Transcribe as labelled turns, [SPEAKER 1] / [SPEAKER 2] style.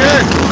[SPEAKER 1] 军。